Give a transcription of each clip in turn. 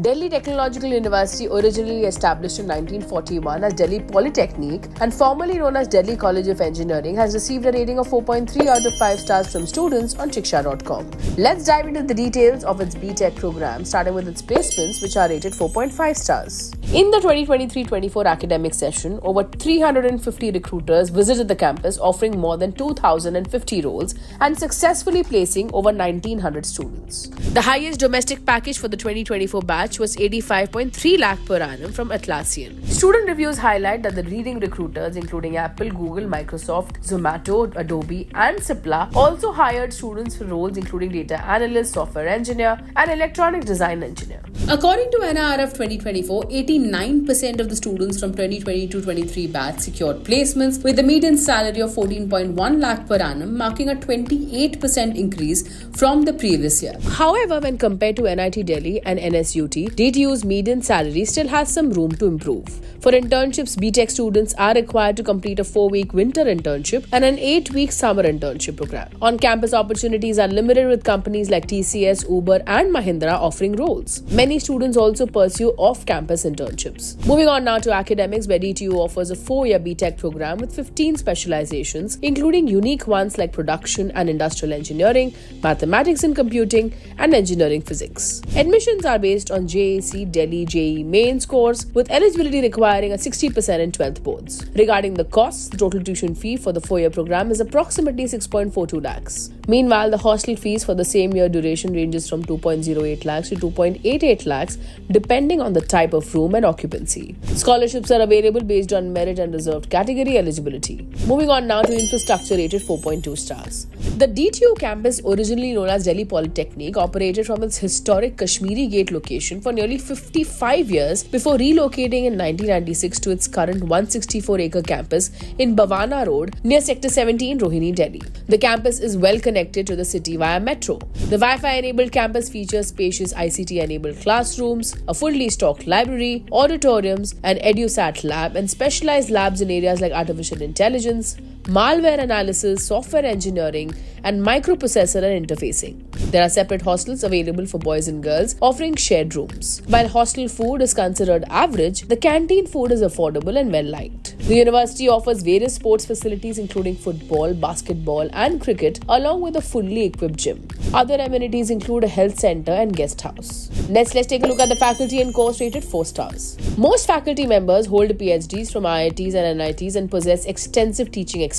Delhi Technological University, originally established in 1941 as Delhi Polytechnic and formerly known as Delhi College of Engineering, has received a rating of 4.3 out of 5 stars from students on Shiksha.com. Let's dive into the details of its BTech program, starting with its placements, which are rated 4.5 stars. In the 2023 24 academic session, over 350 recruiters visited the campus, offering more than 2,050 roles and successfully placing over 1,900 students. The highest domestic package for the 2024 batch batch was 85.3 lakh per annum from Atlassian. Student reviews highlight that the leading recruiters, including Apple, Google, Microsoft, Zomato, Adobe, and Cipla, also hired students for roles including data analyst, software engineer, and electronic design engineer. According to NIRF 2024, 89% of the students from 2022-23 batch secured placements with a median salary of 14.1 lakh per annum, marking a 28% increase from the previous year. However, when compared to NIT Delhi and NSUT, DTU's median salary still has some room to improve. For internships, BTech students are required to complete a four week winter internship and an eight week summer internship program. On campus opportunities are limited with companies like TCS, Uber, and Mahindra offering roles. Many students also pursue off campus internships. Moving on now to academics, where DTU offers a four year BTech program with 15 specializations, including unique ones like production and industrial engineering, mathematics and computing, and engineering physics. Admissions are based on JAC Delhi JEE main scores with eligibility requiring a 60% in 12th boards. Regarding the costs, the total tuition fee for the four-year program is approximately 6.42 lakhs. Meanwhile, the hostel fees for the same year duration ranges from 2.08 lakhs to 2.88 lakhs depending on the type of room and occupancy. Scholarships are available based on merit and reserved category eligibility. Moving on now to infrastructure rated 4.2 stars. The DTU campus, originally known as Delhi Polytechnic, operated from its historic Kashmiri Gate location for nearly 55 years before relocating in 1996 to its current 164 acre campus in Bawana Road near Sector 17, Rohini, Delhi. The campus is well connected to the city via metro. The Wi Fi enabled campus features spacious ICT enabled classrooms, a fully stocked library, auditoriums, an EduSat lab, and specialized labs in areas like artificial intelligence, malware analysis, software engineering, and microprocessor and interfacing. There are separate hostels available for boys and girls, offering shared rooms. While hostel food is considered average, the canteen food is affordable and well liked. The university offers various sports facilities including football, basketball, and cricket, along with a fully equipped gym. Other amenities include a health center and guest house. Next, let's take a look at the faculty and course rated 4 stars. Most faculty members hold PhDs from IITs and NITs and possess extensive teaching experience.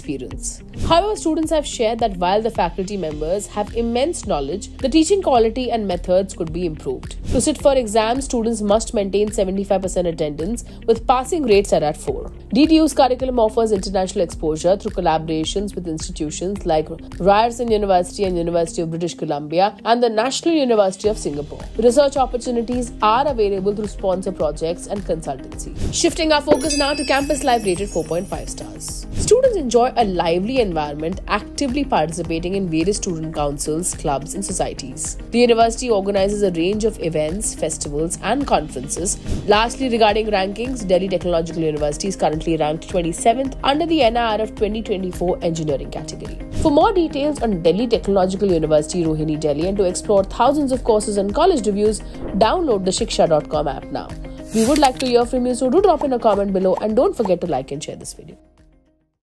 However, students have shared that while the faculty members have immense knowledge, the teaching quality and methods could be improved. To sit for exams, students must maintain 75% attendance with passing rates at 4. DTU's curriculum offers international exposure through collaborations with institutions like Ryerson University and University of British Columbia and the National University of Singapore. Research opportunities are available through sponsor projects and consultancy. Shifting our focus now to campus life rated 4.5 stars. Students enjoy a lively environment, actively participating in various student councils, clubs, and societies. The university organizes a range of events, festivals, and conferences. Lastly, regarding rankings, Delhi Technological University is currently ranked 27th under the NIRF 2024 engineering category. For more details on Delhi Technological University, Rohini, Delhi, and to explore thousands of courses and college reviews, download the Shiksha.com app now. We would like to hear from you, so do drop in a comment below and don't forget to like and share this video.